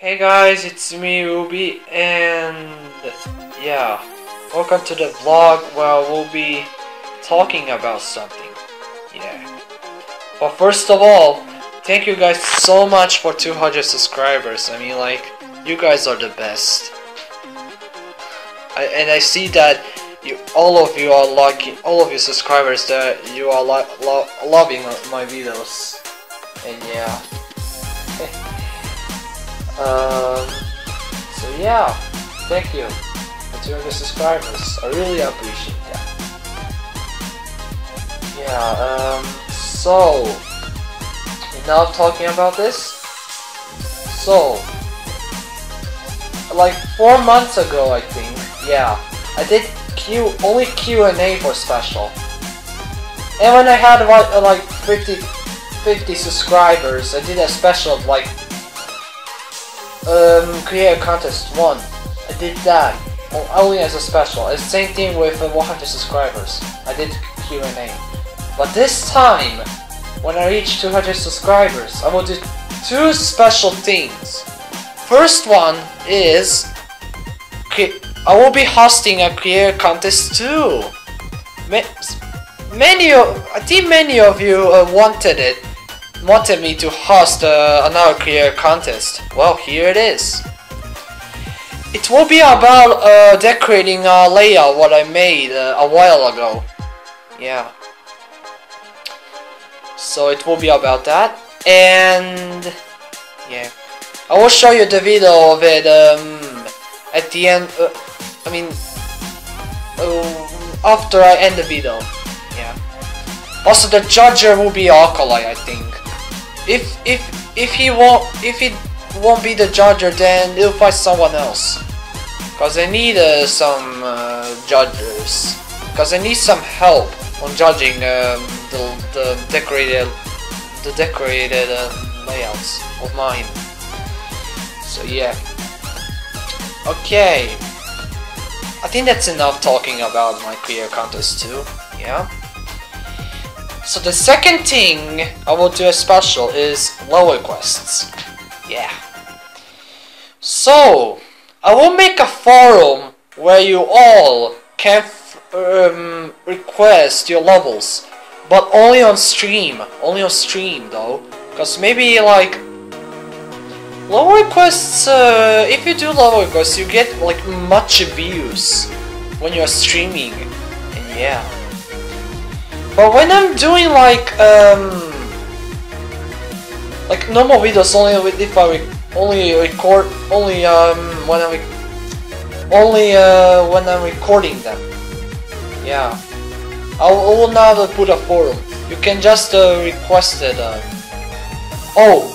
Hey guys, it's me Ruby and yeah, welcome to the vlog where we'll be talking about something. Yeah. But first of all, thank you guys so much for 200 subscribers. I mean like, you guys are the best. I, and I see that you all of you are liking, all of you subscribers that you are lo lo loving my videos. And yeah. Um, so yeah, thank you for 200 subscribers. I really appreciate that. Yeah, um, so, enough talking about this. So, like four months ago, I think, yeah, I did Q, only Q&A for special. And when I had like, like 50, 50 subscribers, I did a special of like um, create a contest one. I did that only as a special. It's the same thing with uh, 100 subscribers. I did Q&A. But this time, when I reach 200 subscribers, I will do two special things. First one is I will be hosting a creator contest too. Many of I think many of you uh, wanted it wanted me to host uh, another creator contest. Well, here it is. It will be about uh, decorating a layout what I made uh, a while ago. Yeah. So it will be about that. And yeah. I will show you the video of it um, at the end. Uh, I mean, uh, after I end the video. Yeah. Also, the judger will be Alkali, I think. If if if he won't if he won't be the judger, then he'll find someone else. Cause I need uh, some uh, judges. Cause I need some help on judging um, the the decorated the decorated uh, layouts of mine. So yeah. Okay. I think that's enough talking about my creator contest too. Yeah. So the second thing I will do a special is level requests. Yeah. So, I will make a forum where you all can um, request your levels, but only on stream. Only on stream though, because maybe like level requests. Uh, if you do level requests, you get like much views when you're streaming, and yeah. But when I'm doing like um like normal videos only if I only record only um when I only uh when I'm recording them. Yeah. I will not put a forum. You can just uh, request it. Uh... Oh,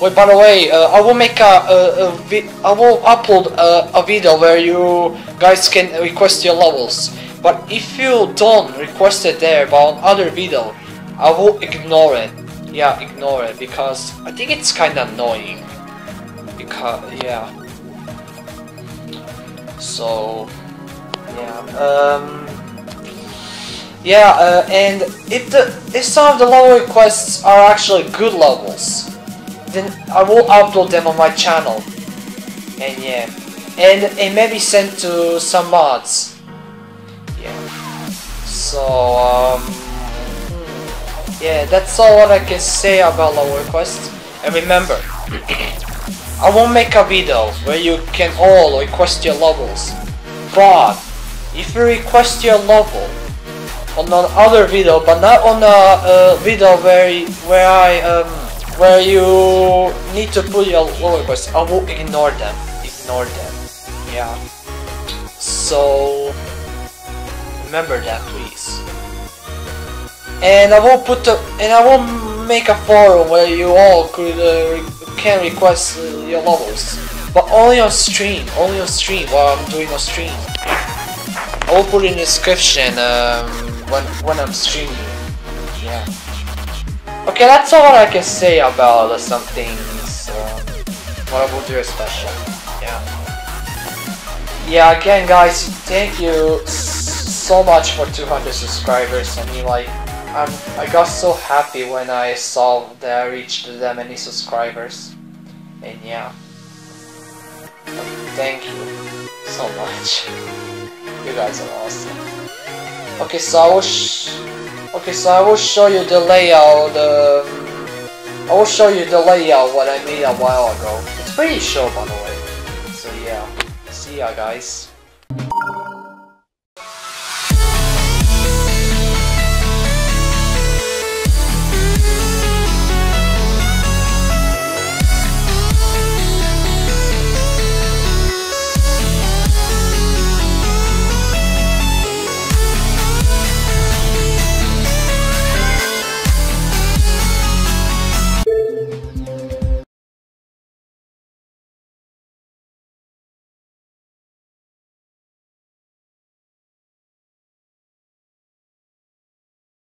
wait. By the way, uh, I will make a, a, a I will upload a, a video where you guys can request your levels. But if you don't request it there, but on other video, I will ignore it. Yeah, ignore it because I think it's kind of annoying. Because yeah. So yeah. Um. Yeah, uh, and if the if some of the level requests are actually good levels, then I will upload them on my channel. And yeah, and it may be sent to some mods. So, um, yeah, that's all what I can say about level requests. And remember, I won't make a video where you can all request your levels. But, if you request your level on another video, but not on a, video where where I um where you need to put your level requests, I will ignore them. Ignore them. Yeah. So remember that please. And I will put the and I will make a forum where you all could uh, can request uh, your levels, but only on stream, only on stream while I'm doing a stream. I will put in the description um, when when I'm streaming. Yeah. Okay, that's all I can say about uh, some things. Um, what I will do is special. Yeah. Yeah. Again, guys, thank you so much for 200 subscribers. I mean, like, I'm, I got so happy when I saw that I reached that many subscribers. And yeah. thank you so much. You guys are awesome. Okay, so I will okay, so I will show you the layout. Um, I will show you the layout what I made a while ago. It's pretty short, by the way. So yeah, see ya, guys.